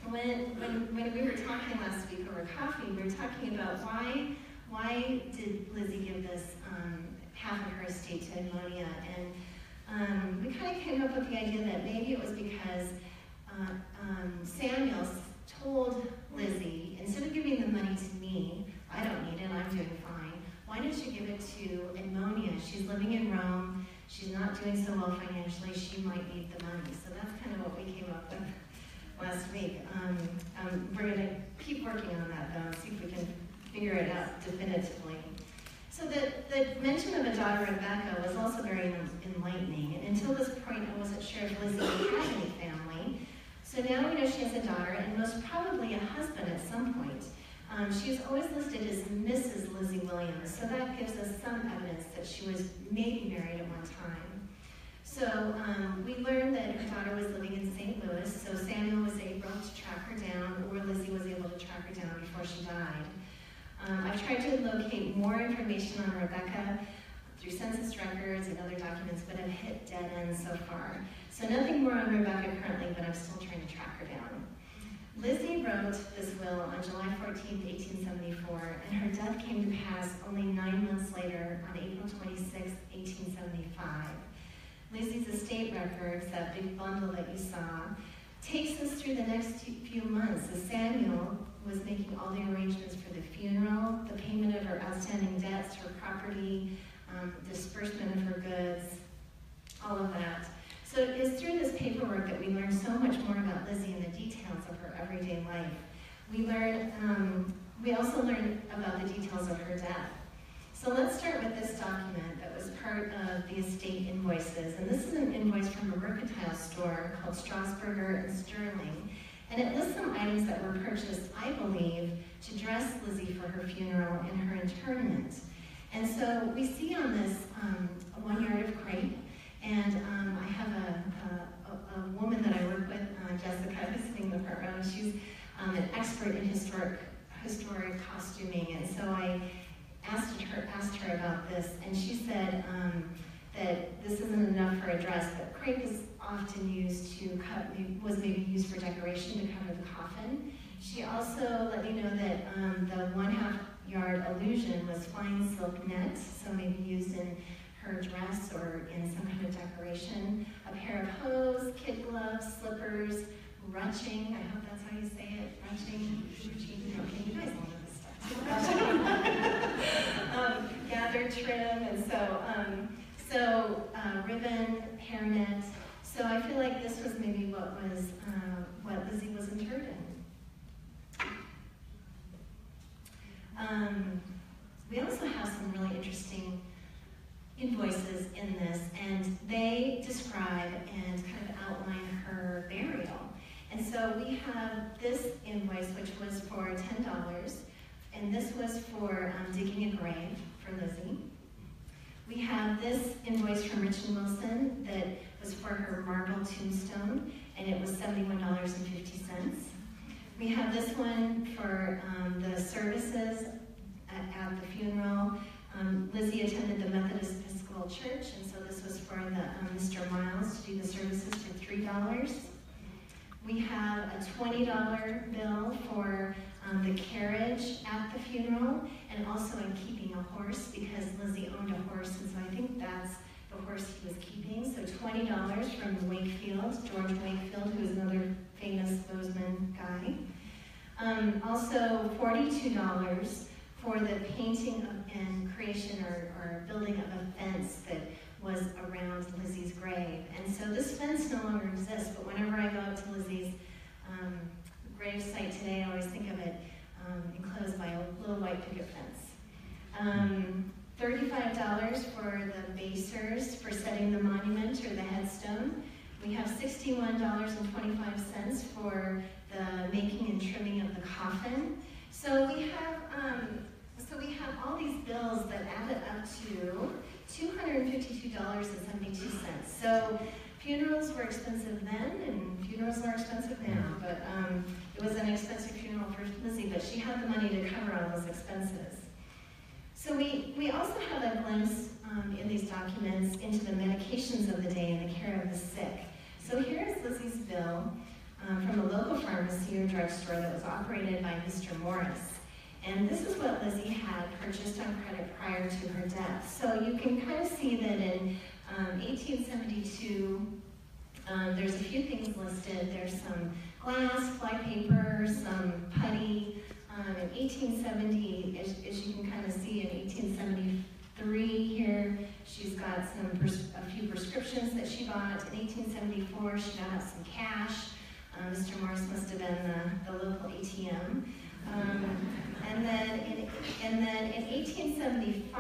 when, when, when we were talking last week over coffee, we were talking about why, why did Lizzie give this um, half of her estate to Edmonia, and um, we kind of came up with the idea that maybe it was because uh, um, Samuel told Lizzie, instead of giving the money to me, I don't need it, I'm doing fine, why don't you give it to Edmonia? She's living in Rome, she's not doing so well financially, she might need the money. So that's kind of what we came up with last week. Um, um, we're going to keep working on that though, see if we can figure it out definitively. So the, the mention of a daughter Rebecca was also very enlightening. And until this point, I wasn't sure if Lizzie had any family. So now we know she has a daughter and most probably a husband at some point. Um, she's always listed as Mrs. Lizzie Williams, so that gives us some evidence that she was maybe married at one time. So um, we learned that her daughter was living in St. Louis, so Samuel was able to track her down, or Lizzie was able to track her down before she died. Um, I've tried to locate more information on Rebecca through census records and other documents, but I've hit dead ends so far. So nothing more on Rebecca currently, but I'm still trying to track her down. Lizzie wrote this will on July 14, 1874, and her death came to pass only nine months later on April 26, 1875. Lizzie's estate records, that big bundle that you saw, takes us through the next few months as Samuel was making all the arrangements for the funeral, the payment of her outstanding debts, her property, um, disbursement of her goods, all of that. So it's through this paperwork that we learn so much more about Lizzie and the details everyday life. We learn, um, we also learn about the details of her death. So let's start with this document that was part of the estate invoices. And this is an invoice from a mercantile store called Strasburger and Sterling. And it lists some items that were purchased, I believe, to dress Lizzie for her funeral and her interment. And so we see on this um, one yard of crepe, and um, I have a, a, a, woman that I work with, Jessica, visiting the row. She's um, an expert in historic historic costuming, and so I asked her asked her about this, and she said um, that this isn't enough for a dress, but crepe is often used to cut, was maybe used for decoration to cover the coffin. She also let me know that um, the one half yard illusion was fine silk net, so maybe used in her dress or in some kind of decoration. A pair of hose, kid gloves, slippers, rutching, I hope that's how you say it, rutching, okay, you guys all know this stuff. um, gather trim, and so, um, so uh, ribbon, hairnet. So I feel like this was maybe what was uh, what Lizzie was interred in. Um, we also have some really interesting invoices in this, and they describe and kind of outline her burial. And so we have this invoice, which was for $10, and this was for um, digging a grave for Lizzie. We have this invoice from Richard Wilson that was for her marble tombstone, and it was $71.50. We have this one for um, the services at, at the funeral. Um, Lizzie attended the Methodist Episcopal Church, and so this was for the, um, Mr. Miles to do the services for $3. We have a $20 bill for um, the carriage at the funeral, and also in keeping a horse, because Lizzie owned a horse, and so I think that's the horse he was keeping. So $20 from Wakefield, George Wakefield, who's another famous Bozeman guy. Um, also, $42 for the painting and creation or, or building of a fence that was around Lizzie's grave. And so this fence no longer exists, but whenever I go out to Lizzie's um, grave site today, I always think of it um, enclosed by a little white picket fence. Um, $35 for the basers for setting the monument or the headstone. We have $61.25 for the making and trimming of the coffin. So we have um, so we have all these bills that added up to $252.72. So funerals were expensive then, and funerals are expensive now, but um, it was an expensive funeral for Lizzie, but she had the money to cover all those expenses. So we, we also have a glimpse um, in these documents into the medications of the day and the care of the sick. So here is Lizzie's bill um, from a local pharmacy or drugstore that was operated by Mr. Morris. And this is what Lizzie had purchased on credit prior to her death. So you can kind of see that in um, 1872, um, there's a few things listed. There's some glass, flypaper, some putty. Um, in 1870, as, as, you can kind of see in 1873 here, she's got some a few prescriptions that she bought. In 1874, she got out some cash. Uh, Mr. Morris must have been the, the local ATM. And then in, and then in 1875,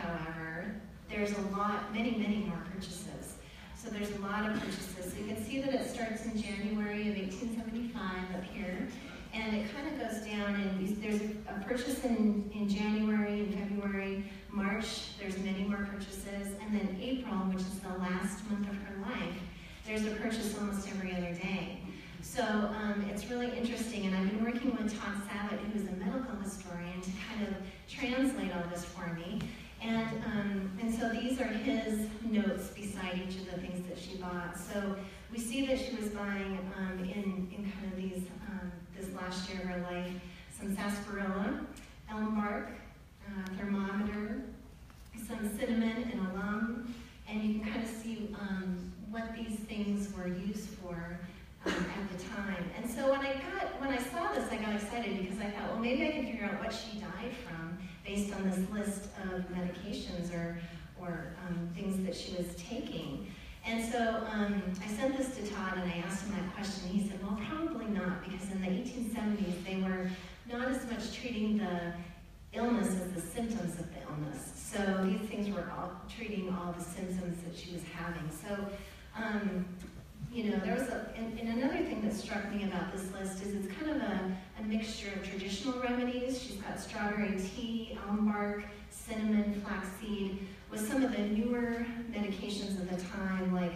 however, there's a lot, many, many more purchases. So there's a lot of purchases. So you can see that it starts in January of 1875 up here. And it kind of goes down, and there's a purchase in, in January and February, March, there's many more purchases, and then April, which is the last month of her life, there's a purchase almost every other day. So um, it's really interesting, and I've been working with Todd Savitt, who's a medical historian, to kind of translate all this for me. And, um, and so these are his notes beside each of the things that she bought. So we see that she was buying um, in, in kind of these, um, this last year of her life, some sarsaparilla, elm bark, uh, thermometer, some cinnamon and alum, and you can kind of see um, what these things were used for um, at the time. And so when I got, when I saw this, I got excited because I thought, well, maybe I can figure out what she died from based on this list of medications or, or um, things that she was taking. And so um, I sent this to Todd and I asked him that question. He said, well, probably not, because in the 1870s they were not as much treating the illness as the symptoms of the illness. So these things were all treating all the symptoms that she was having. So um, you know, there was a, and, and, another thing that struck me about this list is it's kind of a, a mixture of traditional remedies. She's got strawberry tea, elm bark, cinnamon, flaxseed, with some of the newer medications of the time, like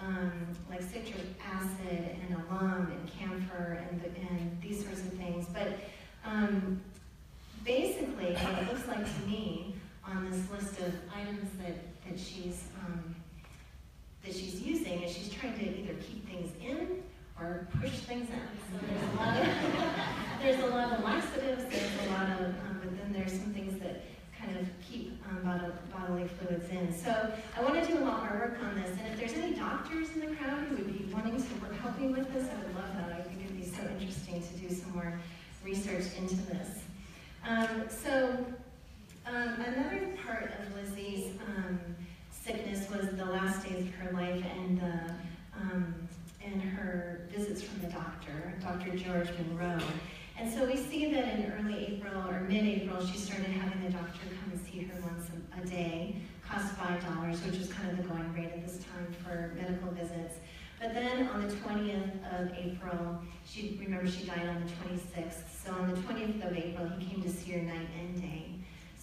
um, like citric acid and alum and camphor and, and these sorts of things. But um, basically, what it looks like to me on this list of items that, that she's that she's using is she's trying to either keep things in or push things out. So there's a lot of, there's a lot of laxatives, there's a lot of, um, but then there's some things that kind of keep um, bodily fluids in. So I want to do a lot more work on this, and if there's any doctors in the crowd who would be wanting to work helping with this, I would love that. I think it'd be so interesting to do some more research into this. Um, so Um, another part of Lizzie's um, sickness was the last days of her life and the um, and her visits from the doctor, Dr. George Monroe. And so we see that in early April or mid-April, she started having the doctor come and see her once a, day, cost five dollars, which was kind of the going rate at this time for medical visits. But then on the 20th of April, she remember she died on the 26th. So on the 20th of April, he came to see her night and day.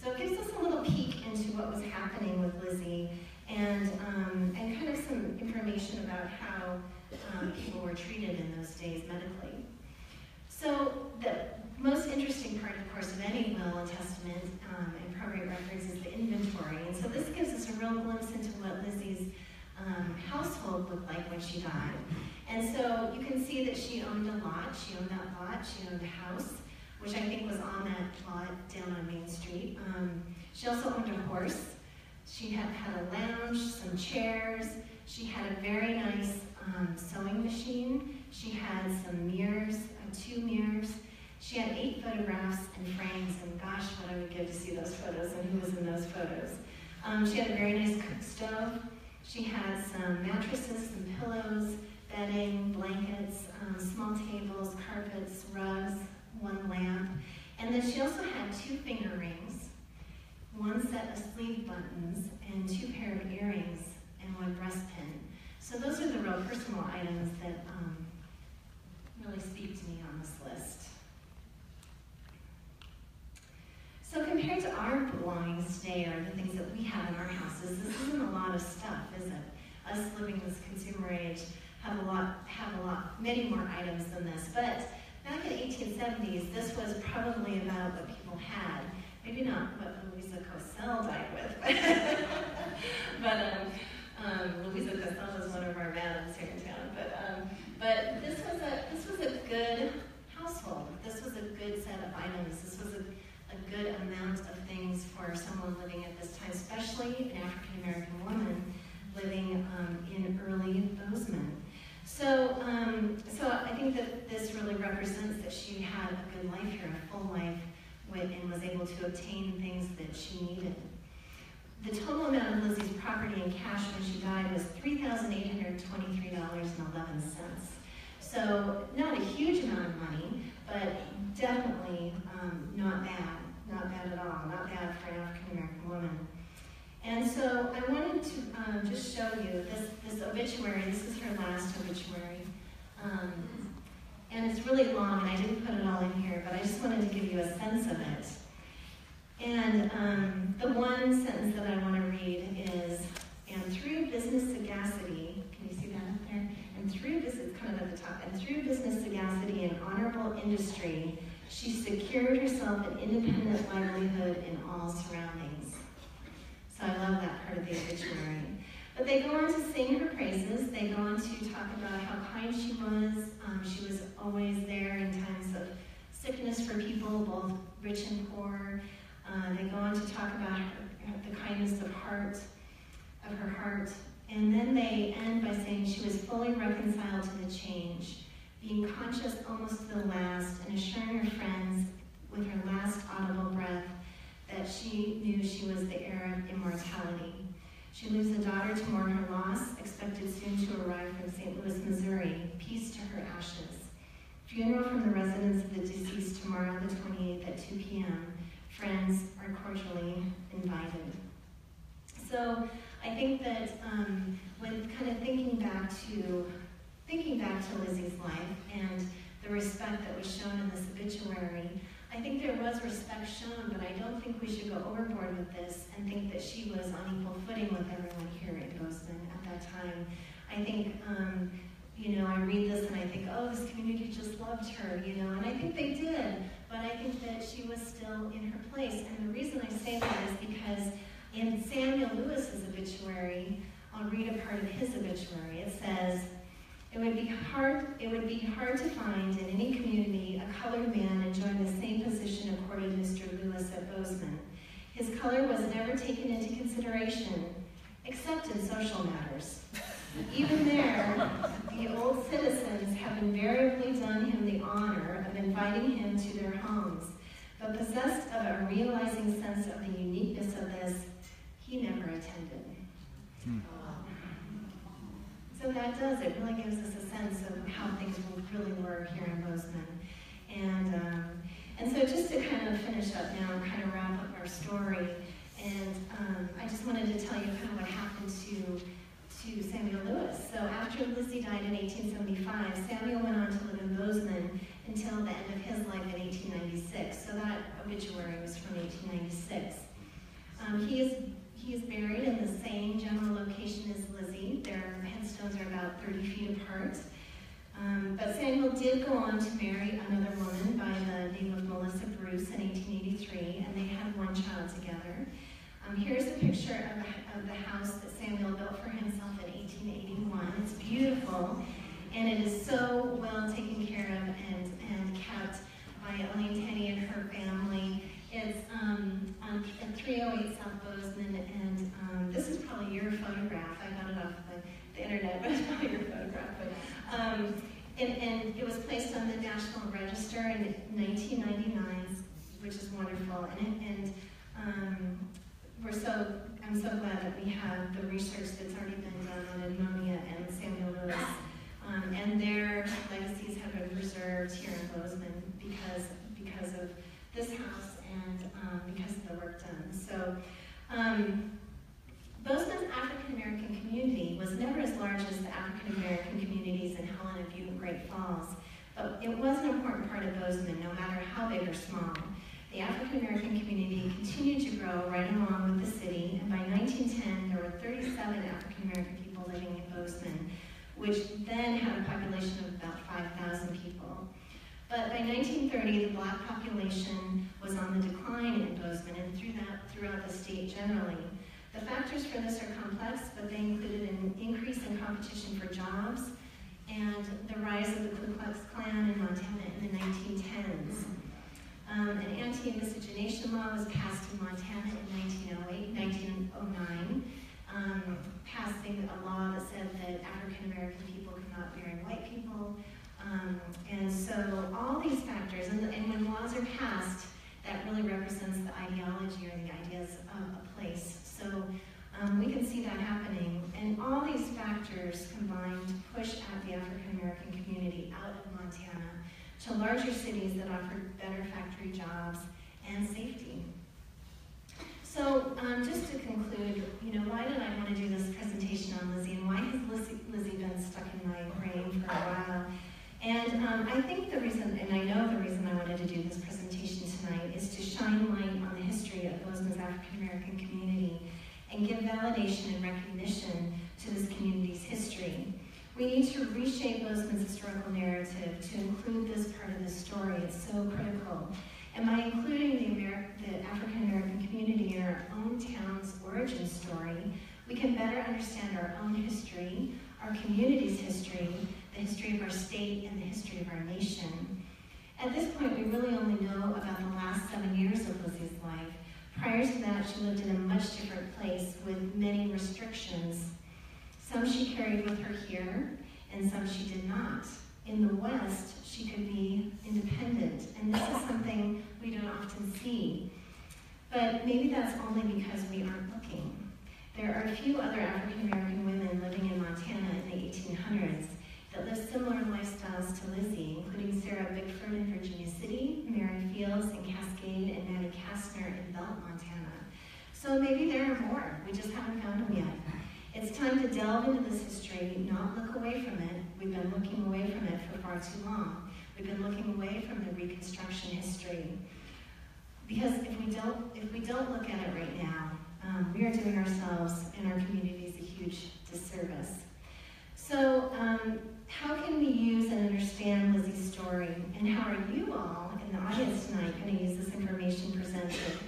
So it gives us a little peek into what was happening with Lizzie and, um, and kind of some information about how um, people were treated in those days medically. So the most interesting part, of course, of any will and testament um, and probate records is the inventory. And so this gives us a real glimpse into what Lizzie's um, household looked like when she died. And so you can see that she owned a lot. She owned that lot. She owned a house which I think was on that lot down on Main Street. Um, she also owned a horse. She had, had a lounge, some chairs. She had a very nice um, sewing machine. She had some mirrors, uh, two mirrors. She had eight photographs and frames, and gosh, what I would give to see those photos and who was in those photos. Um, she had a very nice cook stove. She had some mattresses, some pillows, bedding, blankets, um, small tables, carpets, rugs, one lamp. And then she also had two finger rings, one set of sleeve buttons, and two pair of earrings, and one breast pin. So those are the real personal items that um, really speak to me on this list. So compared to our belongings today, or the things that we have in our houses, this isn't a lot of stuff, is it? Us living in this consumer age have a lot, have a lot, many more items than this. But Back in the 1870s, this was probably about what people had. Maybe not what Couselle died with, but um, um, Louisa Couselle was one of our madams here in town. But um, but this was a this was a good household. This was a good set of items. This was a, a good amount of things for someone living at this time, especially an African American woman living um, in early Bozeman. So, um, so I think that this really represents that she had a good life here, a full life, and was able to obtain things that she needed. The total amount of Lizzie's property in cash when she died was $3,823.11. So not a huge amount of money, but definitely um, not bad, not bad at all, not bad for an African American woman. And so I wanted to um, just show you this, this obituary. This is her last obituary. Um, and it's really long, and I didn't put it all in here, but I just wanted to give you a sense of it. And um, the one sentence that I want to read is, and through business sagacity, can you see that up there? And through business, kind of at the top, and through business sagacity and honorable industry, she secured herself an independent livelihood in all surroundings. So I love that part of the obituary. But they go on to sing her praises. They go on to talk about how kind she was. Um, she was always there in times of sickness for people, both rich and poor. Uh, they go on to talk about her, the kindness of heart, of her heart. And then they end by saying she was fully reconciled to the change, being conscious almost to the last, and assuring her friends with her last audible breath that she knew she was the heir of immortality. She leaves a daughter to mourn her loss, expected soon to arrive from St. Louis, Missouri. Peace to her ashes. Funeral from the residence of the deceased tomorrow, the 28th at 2 p.m. Friends are cordially invited. So I think that um, when kind of thinking back to thinking back to Lizzie's life and the respect that was shown in this obituary, I think there was respect shown, but I don't think we should go overboard with this and think that she was on equal footing with everyone here at Bozeman at that time. I think, um, you know, I read this and I think, oh, this community just loved her, you know, and I think they did, but I think that she was still in her place. And the reason I say that is because in Samuel Lewis's obituary, I'll read a part of his obituary. It says, it would be hard, it would be hard to find in any community a colored man enjoying the same position according to Mr. Lewis at Bozeman. His color was never taken into consideration, except in social matters. Even there, the old citizens have invariably done him the honor of inviting him to their homes. But But possessed of a realizing sense of the uniqueness of this, he never attended. Hmm. So that does, it really gives us a sense of how things really were here in Bozeman. And, um, and so just to kind of finish up now, and kind of wrap up our story, and um, I just wanted to tell you kind of what happened to to Samuel Lewis. So after Lizzie died in 1875, Samuel went on to live in Bozeman until the end of his life in 1896. So that obituary was from 1896. Um, he is he is buried in the same general location as Lizzie. Their headstones are about 30 feet apart. Um, but Samuel did go on to marry another woman by the name of Melissa Bruce in 1883, and they had one child together. Um, here's a picture of, of the house that Samuel built for himself in 1881. It's beautiful, and it is so well taken care of and, and kept by Elaine Tenney and her family. It's um, on 308 South Bozeman, and um, this is probably your photograph. I got it off the, the internet, but it's probably your photograph. But, um, and, and it was placed on the National Register in 1999, which is wonderful. And, and um, we're so, I'm so glad that we have the research that's already been done on Edmonia and Samuel Lewis. Um, and their legacies have been preserved here in Bozeman because, because of this house and um, because of the work done. So, um, Bozeman's African American community was never as large as the African American communities in Helena, Butte, and Great Falls, but it was an important part of Bozeman, no matter how big or small. The African American community continued to grow right along with the city, and by 1910 there were 37 African American people living in Bozeman, which then had a population of about 5,000 people. But by 1930, the black population was on the decline in Bozeman and through that, throughout the state generally. The factors for this are complex, but they included an increase in competition for jobs and the rise of the Ku Klux Klan in Montana in the 1910s. Um, an anti-miscegenation law was passed in Montana in 1908, 1909, um, passing a law that said that African American people could not marry white people. Um, and so all these factors, and, and, when laws are passed, that really represents the ideology or the ideas of a place. So um, we can see that happening. And all these factors combined push out the African American community out of Montana to larger cities that offered better factory jobs and safety. So um, just to conclude, you know, why did I want to do this presentation on Lizzie and why has Lizzie, Lizzie been stuck in my brain for a while? And um, I think the reason, and I know the reason I wanted to do this presentation tonight is to shine light on the history of Bozeman's African American community and give validation and recognition to this community's history. We need to reshape Bozeman's historical narrative to include this part of the story. It's so critical. And by including the, Ameri the African American community in our own town's origin story, we can better understand our own history, our community's history, the history of our state, and the history of our nation. At this point, we really only know about the last seven years of Lizzie's life. Prior to that, she lived in a much different place with many restrictions some she carried with her here, and some she did not. In the West, she could be independent, and this is something we don't often see. But maybe that's only because we aren't looking. There are a few other African American women living in Montana in the 1800s that lived similar lifestyles to Lizzie, including Sarah Bickford in Virginia City, Mary Fields in Cascade, and Mattie Castner in Belt, Montana. So maybe there are more. We just haven't found them yet. It's time to delve into this history, not look away from it. We've been looking away from it for far too long. We've been looking away from the Reconstruction history. Because if we don't, if we don't look at it right now, um, we are doing ourselves and our communities a huge disservice. So, um, how can we use and understand Lizzie's story? And how are you all in the audience tonight going to use this information presented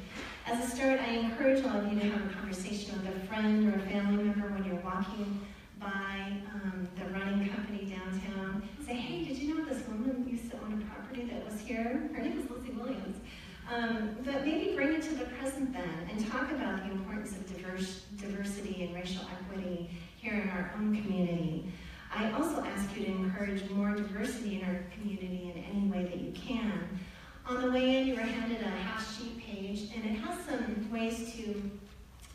as a start, I encourage all of you to have a conversation with a friend or a family member when you're walking by um, the running company downtown. Say, hey, did you know this woman used to own a property that was here? Her name was Lizzie Williams. Um, but maybe bring it to the present then and talk about the importance of diverse, diversity and racial equity here in our own community. I also ask you to encourage more diversity in our community in any way that you can. On the way in, you were handed a half sheet page, and it has some ways to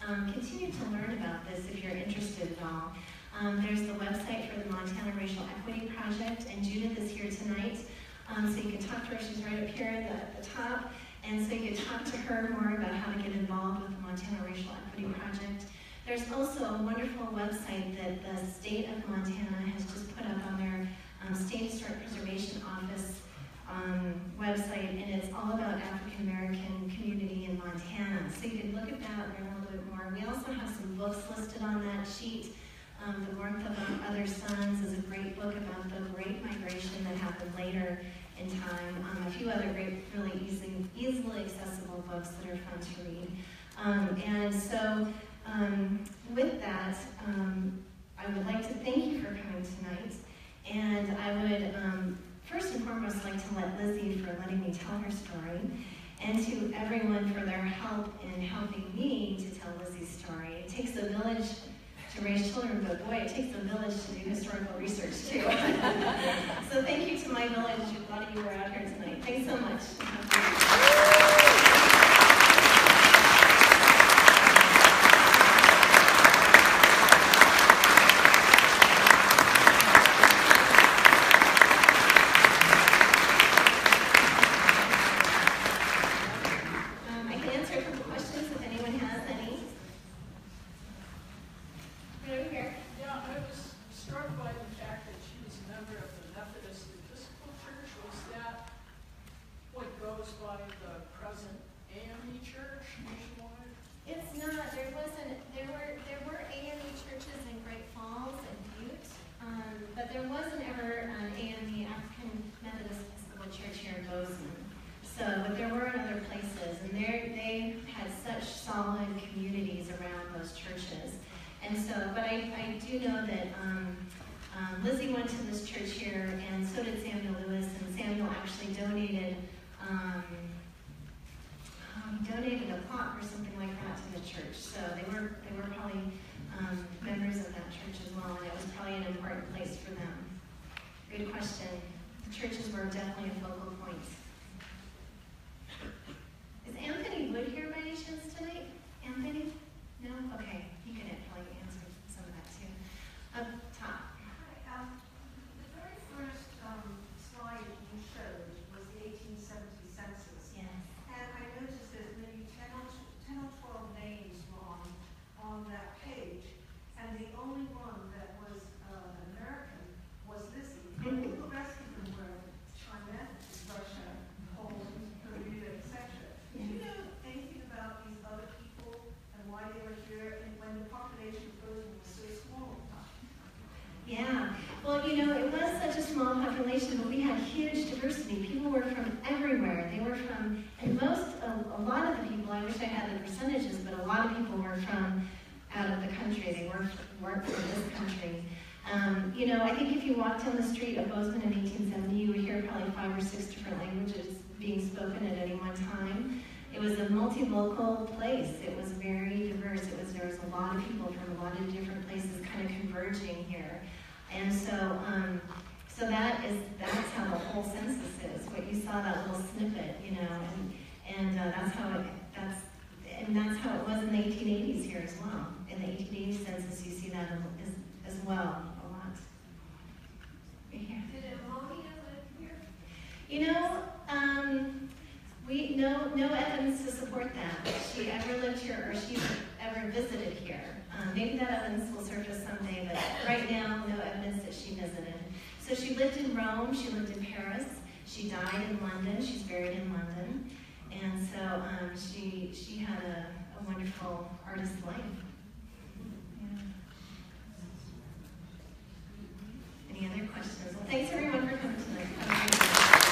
um, continue to learn about this if you're interested at all. Um, there's the website for the Montana Racial Equity Project, and Judith is here tonight, um, so you can talk to her. She's right up here at the, at the top, and so you can talk to her more about how to get involved with the Montana Racial Equity Project. There's also a wonderful website that the state of Montana has just put up on their um, State Historic Preservation Office um, website, and it's all about African American community in Montana. So you can look at that and learn a little bit more. We also have some books listed on that sheet. Um, the Warmth of Other Suns is a great book about the Great Migration that happened later in time. Um, a few other great, really easy, easily accessible books that are fun to read. Um, and so, um, with that, um, I would like to thank you for coming tonight. And I would um, first and foremost like to let Lizzie for letting me tell her story, and to everyone for their help in helping me to tell Lizzie's story. It takes a village to raise children, but boy, it takes a village to do historical research too. so thank you to my village. A lot of you are out here tonight. Thanks so much. Multi-local place. It was very diverse. It was there was a lot of people from a lot of different places kind of converging here, and so um, so that is that's how the whole census is. What you saw that little snippet, you know, and and uh, that's how it that's and that's how it was in the 1880s here as well. In the 1880 census, you see that as, as well You know, um, we no no evidence to support that she ever lived here or she ever visited here. Um, maybe that evidence will surface someday, but right now, no evidence that she visited. So she lived in Rome. She lived in Paris. She died in London. She's buried in London, and so um, she she had a, a wonderful artist life. Any other questions? Well, thanks everyone for coming tonight.